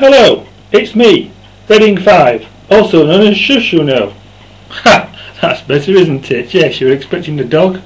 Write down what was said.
Hello, it's me, Redding 5, also known as shhyouknow. Ha, that's better, isn't it? Yes, you were expecting the dog.